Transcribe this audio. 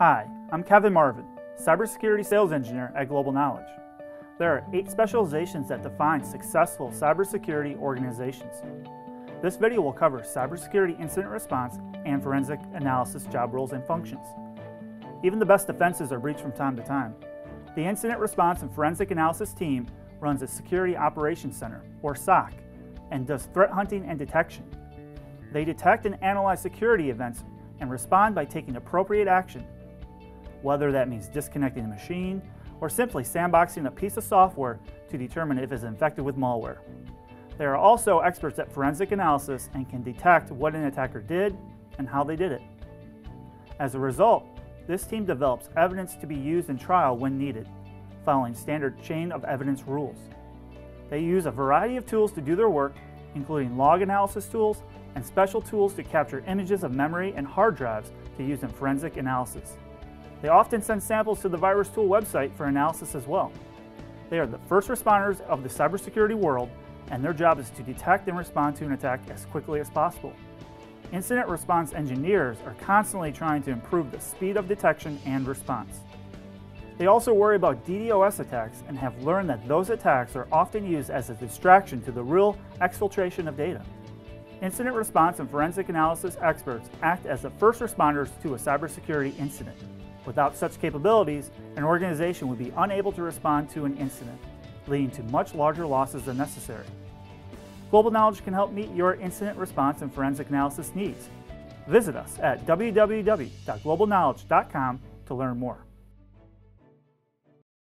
Hi, I'm Kevin Marvin, Cybersecurity Sales Engineer at Global Knowledge. There are eight specializations that define successful cybersecurity organizations. This video will cover cybersecurity incident response and forensic analysis job roles and functions. Even the best defenses are breached from time to time. The Incident Response and Forensic Analysis team runs a Security Operations Center, or SOC, and does threat hunting and detection. They detect and analyze security events and respond by taking appropriate action, whether that means disconnecting a machine or simply sandboxing a piece of software to determine if it's infected with malware. They are also experts at forensic analysis and can detect what an attacker did and how they did it. As a result, this team develops evidence to be used in trial when needed, following standard chain of evidence rules. They use a variety of tools to do their work, including log analysis tools and special tools to capture images of memory and hard drives to use in forensic analysis. They often send samples to the VirusTotal website for analysis as well. They are the first responders of the cybersecurity world, and their job is to detect and respond to an attack as quickly as possible. Incident response engineers are constantly trying to improve the speed of detection and response. They also worry about DDoS attacks and have learned that those attacks are often used as a distraction to the real exfiltration of data. Incident response and forensic analysis experts act as the first responders to a cybersecurity incident. Without such capabilities, an organization would be unable to respond to an incident, leading to much larger losses than necessary. Global Knowledge can help meet your incident response and forensic analysis needs. Visit us at www.globalknowledge.com to learn more.